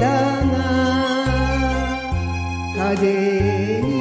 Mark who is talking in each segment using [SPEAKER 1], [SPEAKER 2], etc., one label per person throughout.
[SPEAKER 1] kehilangan kadenya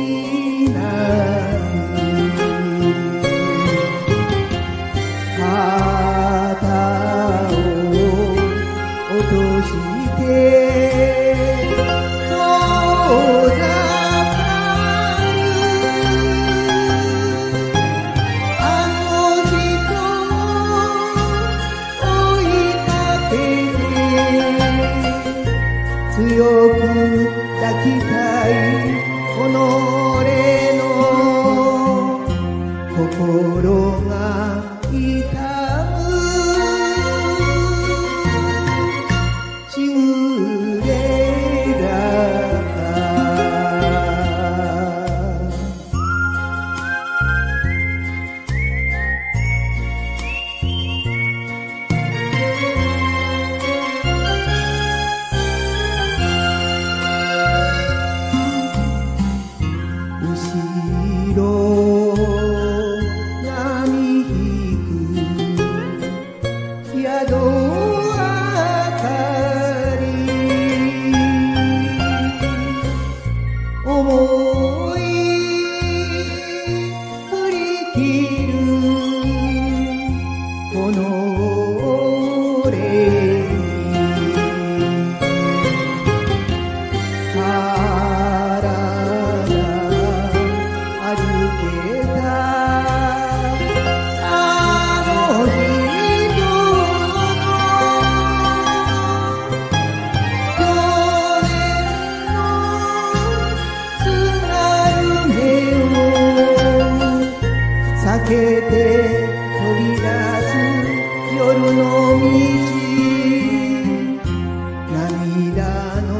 [SPEAKER 1] 心が痛む幽霊だから失 need けて飛び出す夜の道。涙の